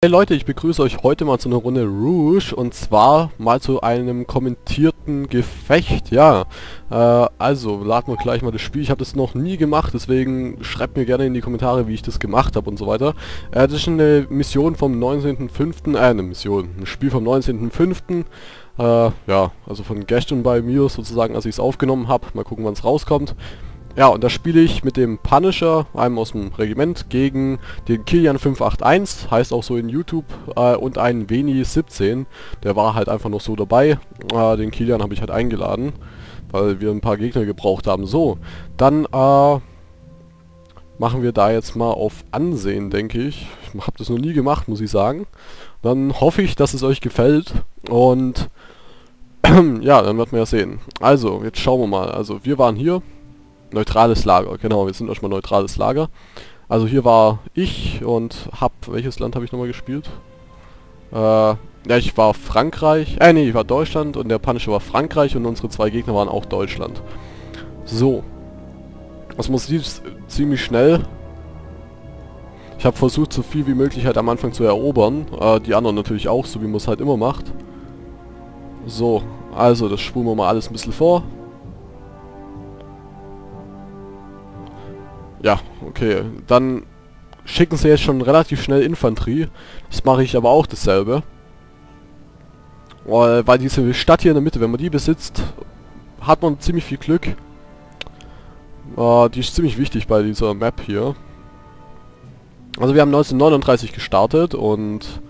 Hey Leute, ich begrüße euch heute mal zu einer Runde Rouge und zwar mal zu einem kommentierten Gefecht. Ja, äh, also laden wir gleich mal das Spiel. Ich habe das noch nie gemacht, deswegen schreibt mir gerne in die Kommentare, wie ich das gemacht habe und so weiter. Äh, das ist eine Mission vom 19.05., äh, eine Mission, ein Spiel vom 19.05., äh, ja, also von gestern bei mir sozusagen, als ich es aufgenommen habe. Mal gucken, wann es rauskommt. Ja, und da spiele ich mit dem Punisher, einem aus dem Regiment, gegen den Kilian 581, heißt auch so in YouTube, äh, und einen Veni 17. Der war halt einfach noch so dabei. Äh, den Kilian habe ich halt eingeladen, weil wir ein paar Gegner gebraucht haben. So, dann äh, machen wir da jetzt mal auf Ansehen, denke ich. Ich habe das noch nie gemacht, muss ich sagen. Dann hoffe ich, dass es euch gefällt und ja, dann wird man ja sehen. Also, jetzt schauen wir mal. Also, wir waren hier Neutrales Lager, genau, wir sind erstmal neutrales Lager. Also hier war ich und hab, welches Land habe ich nochmal gespielt? Äh, ja, ich war Frankreich, äh nee, ich war Deutschland und der Punisher war Frankreich und unsere zwei Gegner waren auch Deutschland. So. Das muss ziemlich schnell. Ich habe versucht, so viel wie möglich halt am Anfang zu erobern. Äh, die anderen natürlich auch, so wie man es halt immer macht. So, also das spulen wir mal alles ein bisschen vor. Ja, okay. Dann schicken sie jetzt schon relativ schnell Infanterie. Das mache ich aber auch dasselbe. Weil diese Stadt hier in der Mitte, wenn man die besitzt, hat man ziemlich viel Glück. Äh, die ist ziemlich wichtig bei dieser Map hier. Also wir haben 1939 gestartet und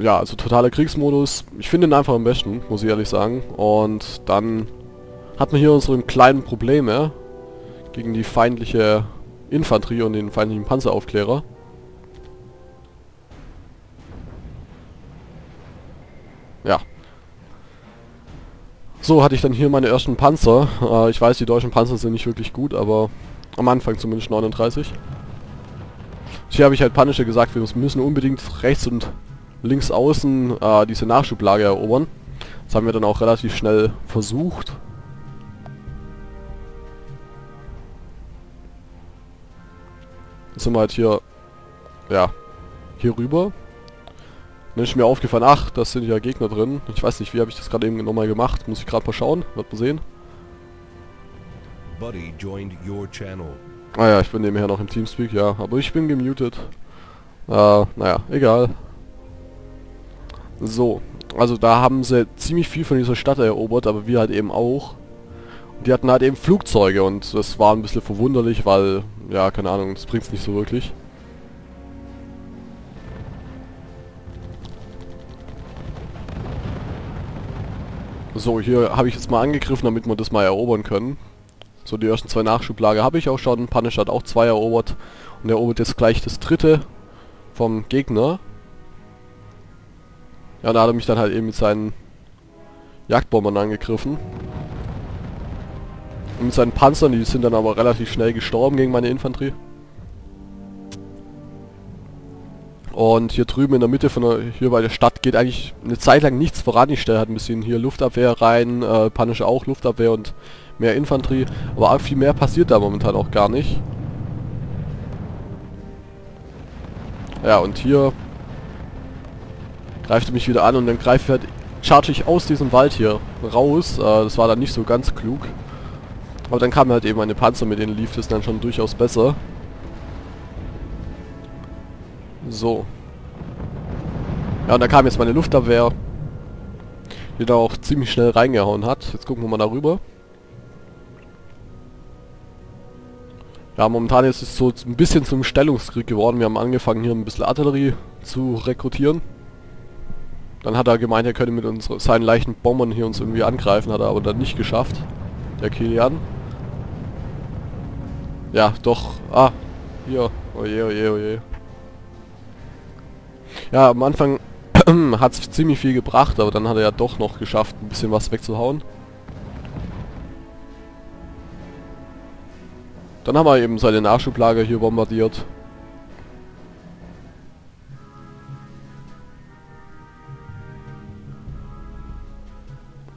ja, also totaler Kriegsmodus. Ich finde ihn einfach am besten, muss ich ehrlich sagen. Und dann hat man hier unsere kleinen Probleme gegen die feindliche Infanterie und den feindlichen Panzeraufklärer. Ja. So hatte ich dann hier meine ersten Panzer. Äh, ich weiß, die deutschen Panzer sind nicht wirklich gut, aber am Anfang zumindest 39. Hier habe ich halt Punisher gesagt, wir müssen unbedingt rechts und links außen äh, diese Nachschublage erobern. Das haben wir dann auch relativ schnell versucht. Sind wir halt hier, ja, hier rüber. Dann ist mir aufgefallen, ach, das sind ja Gegner drin. Ich weiß nicht, wie habe ich das gerade eben nochmal gemacht. Muss ich gerade mal schauen, wird man sehen. Buddy joined your channel. Ah ja, ich bin nebenher noch im Teamspeak, ja, aber ich bin gemutet. Äh, naja, egal. So, also da haben sie ziemlich viel von dieser Stadt erobert, aber wir halt eben auch. Die hatten halt eben Flugzeuge und das war ein bisschen verwunderlich, weil, ja, keine Ahnung, das bringt's nicht so wirklich. So, hier habe ich jetzt mal angegriffen, damit wir das mal erobern können. So, die ersten zwei Nachschublager habe ich auch schon. Punisher hat auch zwei erobert. Und er erobert jetzt gleich das dritte vom Gegner. Ja, da hat er mich dann halt eben mit seinen Jagdbombern angegriffen. Mit seinen Panzern, die sind dann aber relativ schnell gestorben gegen meine Infanterie. Und hier drüben in der Mitte von der, hier bei der Stadt geht eigentlich eine Zeit lang nichts voran. Ich stelle halt ein bisschen hier Luftabwehr rein, äh, Panische auch Luftabwehr und mehr Infanterie. Aber viel mehr passiert da momentan auch gar nicht. Ja, und hier greift er mich wieder an und dann greift halt, charge ich aus diesem Wald hier raus. Äh, das war dann nicht so ganz klug. Aber dann kam halt eben eine Panzer, mit denen lief es dann schon durchaus besser. So. Ja, und da kam jetzt meine Luftabwehr, die da auch ziemlich schnell reingehauen hat. Jetzt gucken wir mal darüber. Ja, momentan ist es so ein bisschen zum Stellungskrieg geworden. Wir haben angefangen hier ein bisschen Artillerie zu rekrutieren. Dann hat er gemeint, er könnte mit uns, seinen leichten Bombern hier uns irgendwie angreifen, hat er aber dann nicht geschafft. Der Kilian. Ja, doch. Ah, hier. Oje, oje, oje. Ja, am Anfang hat es ziemlich viel gebracht, aber dann hat er ja doch noch geschafft, ein bisschen was wegzuhauen. Dann haben wir eben seine Nachschublager hier bombardiert.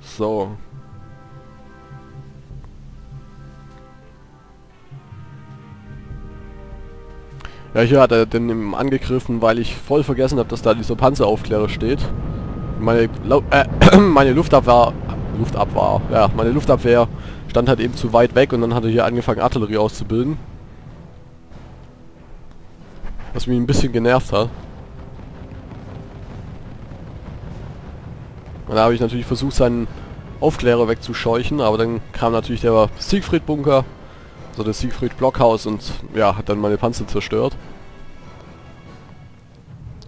So, Ja, hier hat er den angegriffen, weil ich voll vergessen habe, dass da dieser Panzeraufklärer steht. Meine, äh, meine Luftabwehr, Luftabwehr, ja, meine Luftabwehr stand halt eben zu weit weg und dann hat er hier angefangen Artillerie auszubilden. Was mich ein bisschen genervt hat. Und da habe ich natürlich versucht, seinen Aufklärer wegzuscheuchen, aber dann kam natürlich der Siegfried-Bunker also das Siegfried Blockhaus und ja, hat dann meine Panzer zerstört.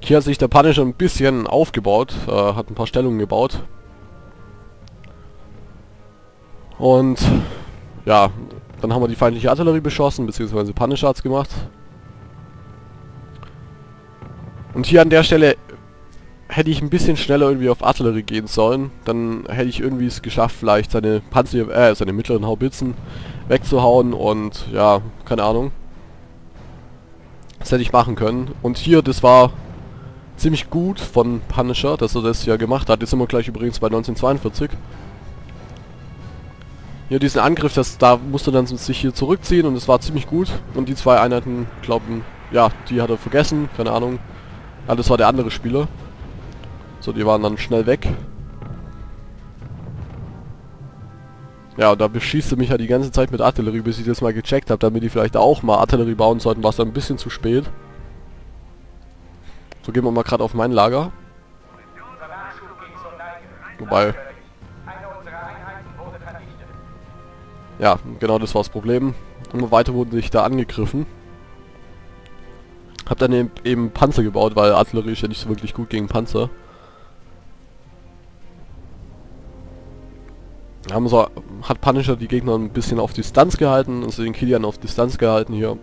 Hier hat sich der Punisher ein bisschen aufgebaut, äh, hat ein paar Stellungen gebaut. Und ja, dann haben wir die feindliche Artillerie beschossen, beziehungsweise Punisher hat's gemacht. Und hier an der Stelle hätte ich ein bisschen schneller irgendwie auf Artillerie gehen sollen. Dann hätte ich irgendwie es geschafft, vielleicht seine Panzer, äh, seine mittleren Haubitzen wegzuhauen und ja, keine Ahnung. Das hätte ich machen können. Und hier, das war ziemlich gut von Punisher, dass er das ja gemacht hat. Jetzt sind wir gleich übrigens bei 1942. Hier diesen Angriff, das, da musste dann sich hier zurückziehen und es war ziemlich gut. Und die zwei Einheiten, glauben, ja, die hat er vergessen, keine Ahnung. Ja, das war der andere Spieler. So, die waren dann schnell weg. Ja, und da beschießt er mich ja die ganze Zeit mit Artillerie, bis ich das mal gecheckt habe, damit die vielleicht auch mal Artillerie bauen sollten, war es dann ein bisschen zu spät. So gehen wir mal gerade auf mein Lager. Wobei... Ja, genau das war das Problem. Immer weiter wurden sich da angegriffen. Hab dann eben, eben Panzer gebaut, weil Artillerie ist ja nicht so wirklich gut gegen Panzer. Haben so, hat Punisher die Gegner ein bisschen auf Distanz gehalten, also den Kilian auf Distanz gehalten hier.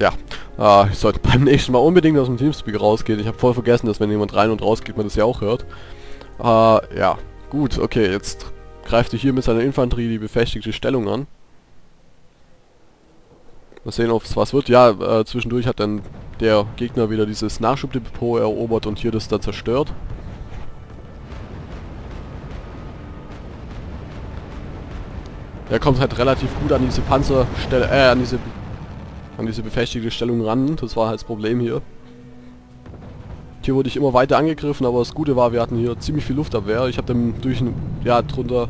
Ja, äh, ich sollte beim nächsten Mal unbedingt aus dem Teamspeak rausgehen. Ich habe voll vergessen, dass wenn jemand rein und raus geht, man das ja auch hört. Äh, ja, gut, okay, jetzt greift er hier mit seiner Infanterie die befestigte Stellung an. Mal sehen, ob es was wird. Ja, äh, zwischendurch hat dann der Gegner wieder dieses Nachschubdepot erobert und hier das dann zerstört. Er kommt halt relativ gut an diese Panzerstelle, äh, an diese, an diese befestigte Stellung ran. Das war halt das Problem hier. Hier wurde ich immer weiter angegriffen, aber das Gute war, wir hatten hier ziemlich viel Luftabwehr. Ich habe dann durch, ja, drunter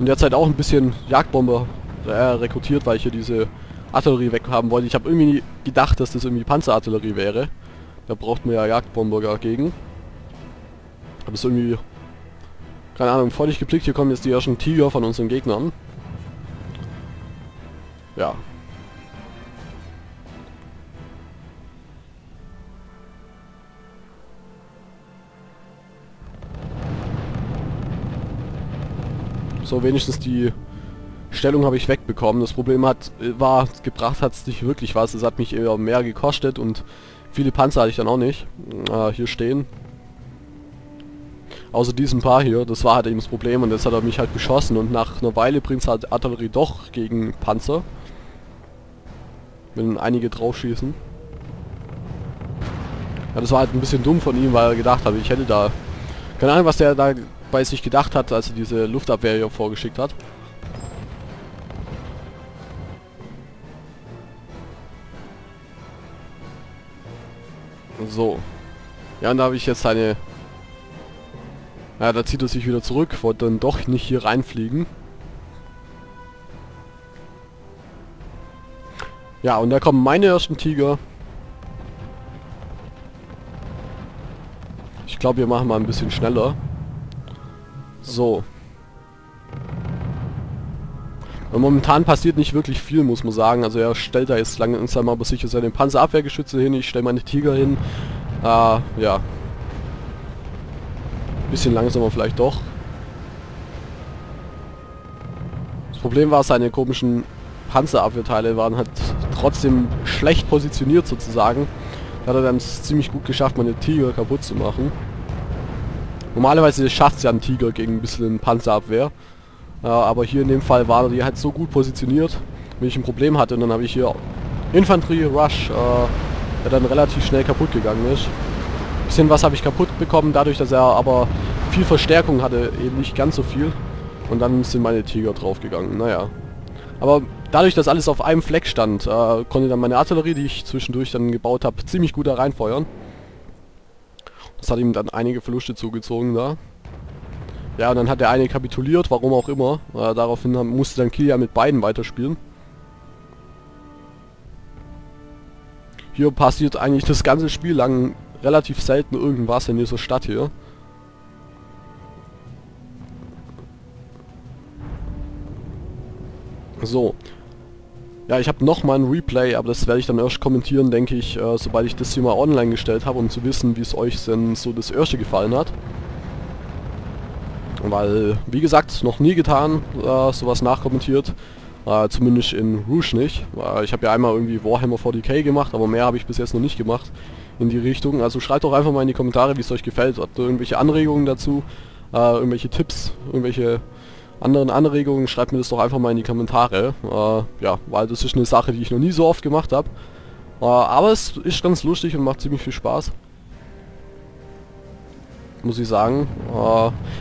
in der Zeit auch ein bisschen Jagdbomber äh, rekrutiert, weil ich hier diese Artillerie weghaben wollte. Ich habe irgendwie gedacht, dass das irgendwie Panzerartillerie wäre. Da braucht man ja Jagdbomber dagegen. Aber es irgendwie, keine Ahnung, freudig geblickt. Hier kommen jetzt die ersten Tiger von unseren Gegnern. Ja. So, wenigstens die Stellung habe ich wegbekommen. Das Problem hat, äh, war, gebracht hat es nicht wirklich was. Es hat mich eher mehr gekostet und viele Panzer hatte ich dann auch nicht. Äh, hier stehen. Außer diesem Paar hier, das war halt eben das Problem und jetzt hat er mich halt beschossen und nach einer Weile bringt es halt Artillerie doch gegen Panzer. Wenn einige draufschießen. Ja, das war halt ein bisschen dumm von ihm, weil er gedacht hat, ich hätte da... Keine Ahnung, was der da bei sich gedacht hat, als er diese Luftabwehr hier vorgeschickt hat. So. Ja, und da habe ich jetzt seine... Ja, da zieht er sich wieder zurück, wollte dann doch nicht hier reinfliegen. Ja, und da kommen meine ersten Tiger. Ich glaube, wir machen mal ein bisschen schneller. So. Und momentan passiert nicht wirklich viel, muss man sagen. Also er stellt da jetzt langsam aber sicher seine Panzerabwehrgeschütze hin. Ich stelle meine Tiger hin. Äh, ja. Bisschen langsamer vielleicht doch. Das Problem war, seine komischen Panzerabwehrteile waren halt trotzdem schlecht positioniert sozusagen. Da hat er dann ziemlich gut geschafft, meine Tiger kaputt zu machen. Normalerweise schafft es ja ein Tiger gegen ein bisschen Panzerabwehr. Äh, aber hier in dem Fall war die halt so gut positioniert, wenn ich ein Problem hatte. Und dann habe ich hier Infanterie Rush, äh, der dann relativ schnell kaputt gegangen ist. Bisschen was habe ich kaputt bekommen, dadurch, dass er aber viel Verstärkung hatte, eben nicht ganz so viel. Und dann sind meine Tiger draufgegangen. Naja. Aber dadurch, dass alles auf einem Fleck stand, äh, konnte dann meine Artillerie, die ich zwischendurch dann gebaut habe, ziemlich gut da reinfeuern. Das hat ihm dann einige Verluste zugezogen da. Ja, und dann hat der eine kapituliert, warum auch immer. Äh, daraufhin musste dann Kiel ja mit beiden weiterspielen. Hier passiert eigentlich das ganze Spiel lang relativ selten irgendwas in dieser Stadt hier. So. Ja, ich habe nochmal ein Replay, aber das werde ich dann erst kommentieren, denke ich, äh, sobald ich das hier mal online gestellt habe, um zu wissen, wie es euch denn so das erste gefallen hat. Weil, wie gesagt, noch nie getan, äh, sowas nachkommentiert. Äh, zumindest in Rouge nicht. Äh, ich habe ja einmal irgendwie Warhammer 40k gemacht, aber mehr habe ich bis jetzt noch nicht gemacht in die Richtung. Also schreibt doch einfach mal in die Kommentare, wie es euch gefällt. Habt ihr irgendwelche Anregungen dazu, äh, irgendwelche Tipps, irgendwelche anderen Anregungen, schreibt mir das doch einfach mal in die Kommentare. Äh, ja, weil das ist eine Sache, die ich noch nie so oft gemacht habe. Äh, aber es ist ganz lustig und macht ziemlich viel Spaß. Muss ich sagen. Äh,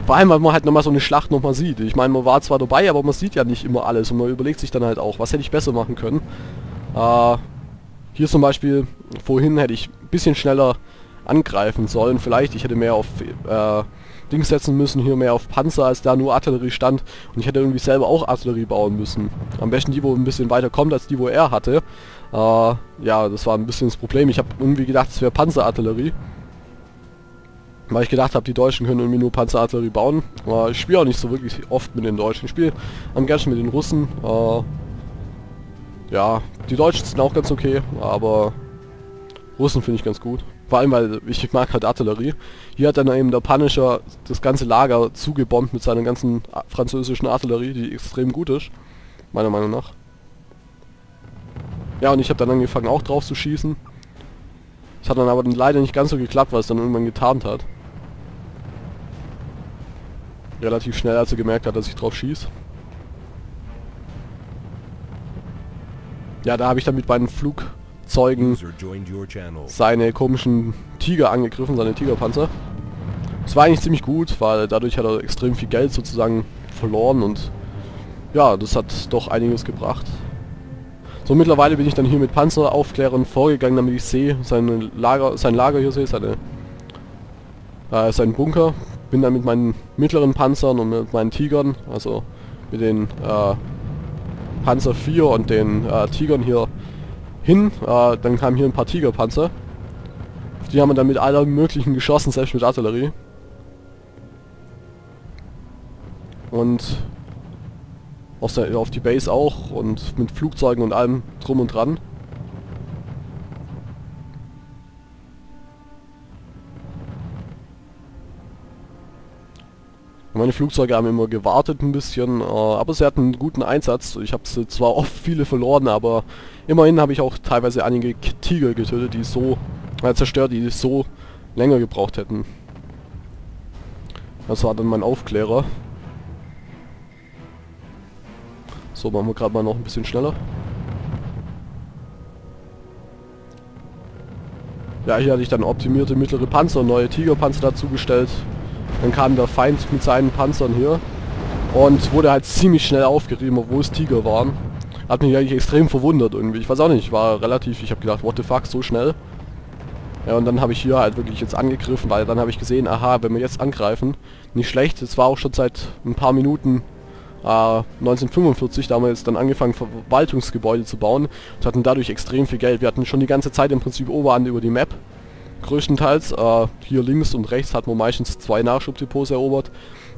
vor allem, weil man halt nochmal so eine Schlacht nochmal sieht. Ich meine, man war zwar dabei, aber man sieht ja nicht immer alles und man überlegt sich dann halt auch, was hätte ich besser machen können. Äh, hier zum Beispiel, vorhin hätte ich ein bisschen schneller angreifen sollen. Vielleicht, ich hätte mehr auf äh, Dings setzen müssen, hier mehr auf Panzer, als da nur Artillerie stand. Und ich hätte irgendwie selber auch Artillerie bauen müssen. Am besten die, wo ein bisschen weiter kommt, als die, wo er hatte. Äh, ja, das war ein bisschen das Problem. Ich habe irgendwie gedacht, es wäre Panzerartillerie. Weil ich gedacht habe, die Deutschen können irgendwie nur Panzerartillerie bauen. Aber ich spiele auch nicht so wirklich oft mit den Deutschen. Ich spiele am gern mit den Russen. Äh, ja, die Deutschen sind auch ganz okay, aber Russen finde ich ganz gut. Vor allem, weil ich mag halt Artillerie. Hier hat dann eben der Punisher das ganze Lager zugebombt mit seiner ganzen französischen Artillerie, die extrem gut ist. Meiner Meinung nach. Ja, und ich habe dann angefangen auch drauf zu schießen. Es hat dann aber leider nicht ganz so geklappt, weil es dann irgendwann getarnt hat. Relativ schnell, als er gemerkt hat, dass ich drauf schieße. Ja, da habe ich dann mit meinen Flug Zeugen seine komischen Tiger angegriffen, seine Tigerpanzer. Das war eigentlich ziemlich gut, weil dadurch hat er extrem viel Geld sozusagen verloren und ja, das hat doch einiges gebracht. So, mittlerweile bin ich dann hier mit Panzeraufklärern vorgegangen, damit ich sehe, sein Lager, sein Lager hier sehe, seine, äh, sein Bunker. Bin dann mit meinen mittleren Panzern und mit meinen Tigern, also mit den äh, Panzer 4 und den äh, Tigern hier hin. Äh, dann kamen hier ein paar Tigerpanzer. Die haben wir dann mit aller möglichen geschossen, selbst mit Artillerie. Und auf, der, auf die Base auch und mit Flugzeugen und allem drum und dran. Meine Flugzeuge haben immer gewartet ein bisschen, äh, aber sie hatten einen guten Einsatz. Ich habe zwar oft viele verloren, aber immerhin habe ich auch teilweise einige Tiger getötet, die so äh, zerstört, die so länger gebraucht hätten. Das war dann mein Aufklärer. So, machen wir gerade mal noch ein bisschen schneller. Ja, hier hatte ich dann optimierte mittlere Panzer, neue Tigerpanzer dazugestellt. Dann kam der Feind mit seinen Panzern hier und wurde halt ziemlich schnell aufgerieben, obwohl es Tiger waren. Hat mich eigentlich extrem verwundert irgendwie. Ich weiß auch nicht, ich war relativ, ich habe gedacht, what the fuck, so schnell. Ja, und dann habe ich hier halt wirklich jetzt angegriffen, weil dann habe ich gesehen, aha, wenn wir jetzt angreifen, nicht schlecht, es war auch schon seit ein paar Minuten äh, 1945, da haben wir jetzt dann angefangen, Verwaltungsgebäude zu bauen und hatten dadurch extrem viel Geld. Wir hatten schon die ganze Zeit im Prinzip Oberhand über die Map größtenteils. Äh, hier links und rechts hat man meistens zwei Nachschubdepots erobert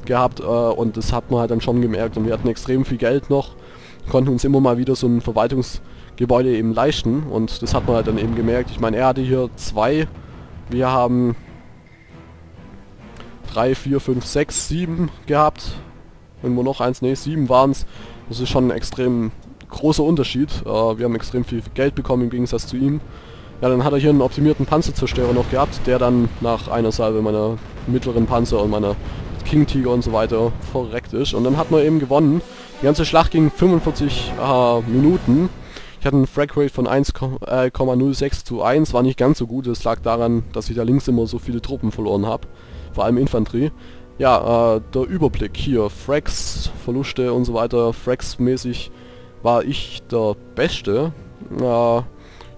gehabt äh, und das hat man halt dann schon gemerkt und wir hatten extrem viel Geld noch, konnten uns immer mal wieder so ein Verwaltungsgebäude eben leisten und das hat man halt dann eben gemerkt. Ich meine, er hatte hier zwei, wir haben drei, vier, fünf, sechs, sieben gehabt. Irgendwo noch eins, ne, sieben waren es. Das ist schon ein extrem großer Unterschied. Äh, wir haben extrem viel Geld bekommen im Gegensatz zu ihm. Ja, dann hat er hier einen optimierten Panzerzerstörer noch gehabt, der dann nach einer Salve meiner mittleren Panzer und meiner King Tiger und so weiter verreckt ist. Und dann hat man eben gewonnen. Die ganze Schlacht ging 45 äh, Minuten. Ich hatte einen Frag von 1,06 äh, zu 1, war nicht ganz so gut. Das lag daran, dass ich da links immer so viele Truppen verloren habe. Vor allem Infanterie. Ja, äh, der Überblick hier. Frags, Verluste und so weiter. Frags mäßig war ich der Beste. Äh,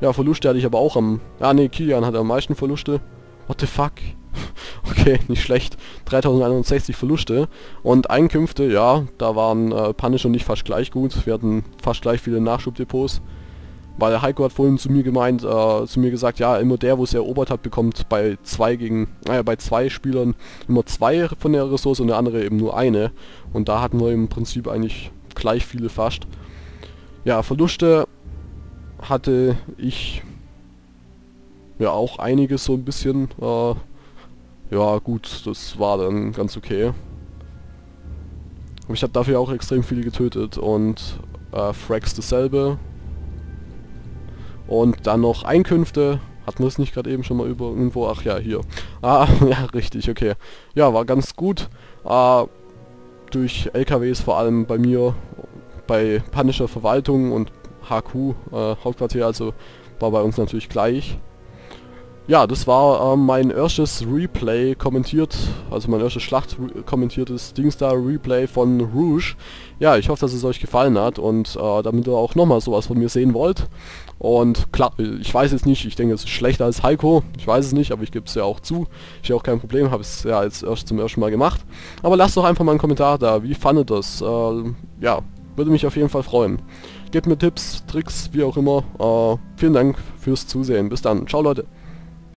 ja, Verluste hatte ich aber auch am... Ja, ne, Kilian hatte am meisten Verluste. What the fuck? okay, nicht schlecht. 3160 Verluste. Und Einkünfte, ja, da waren äh, Punisher nicht fast gleich gut. Wir hatten fast gleich viele Nachschubdepots. Weil Heiko hat vorhin zu mir gemeint, äh, zu mir gesagt, ja, immer der, wo es erobert hat, bekommt bei zwei gegen, naja, bei zwei Spielern immer zwei von der Ressource und der andere eben nur eine. Und da hatten wir im Prinzip eigentlich gleich viele fast. Ja, Verluste hatte ich ja auch einiges so ein bisschen. Äh, ja gut, das war dann ganz okay. Aber ich habe dafür auch extrem viele getötet und äh, Frags dasselbe. Und dann noch Einkünfte. Hatten wir es nicht gerade eben schon mal über irgendwo? Ach ja, hier. Ah, ja, richtig, okay. Ja, war ganz gut. Äh, durch LKWs vor allem bei mir, bei Punisher Verwaltung und HQ, äh, Hauptquartier, also war bei uns natürlich gleich. Ja, das war äh, mein erstes Replay kommentiert, also mein erstes Schlacht kommentiertes Dingstar Replay von Rouge. Ja, ich hoffe, dass es euch gefallen hat und äh, damit ihr auch nochmal sowas von mir sehen wollt. Und klar, ich weiß jetzt nicht, ich denke es ist schlechter als Heiko, ich weiß es nicht, aber ich gebe es ja auch zu. Ich habe auch kein Problem, habe es ja jetzt erst zum ersten Mal gemacht. Aber lasst doch einfach mal einen Kommentar da, wie fandet das? Äh, ja, würde mich auf jeden Fall freuen. Gebt mir Tipps, Tricks, wie auch immer. Äh, vielen Dank fürs Zusehen. Bis dann. Ciao Leute.